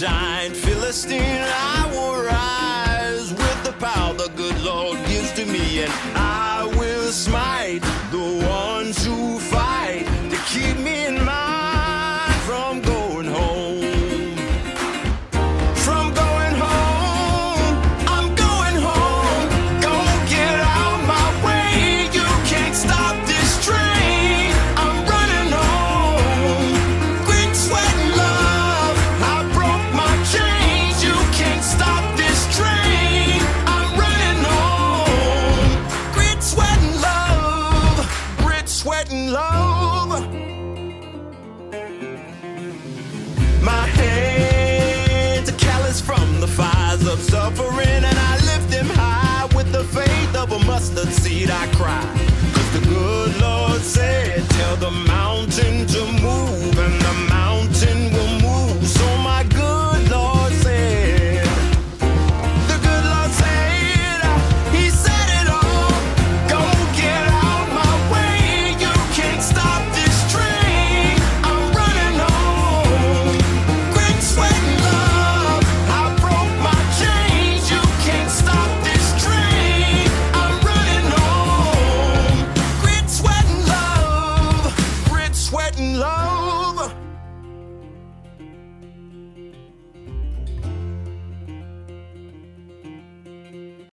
giant Philistine. I will rise with the power the good Lord gives to me, and I will smite the sweating love. My hands are callous from the fires of suffering, and I lift them high with the faith of a mustard seed. I cry, 'cause the good Lord said, Tell the mountain.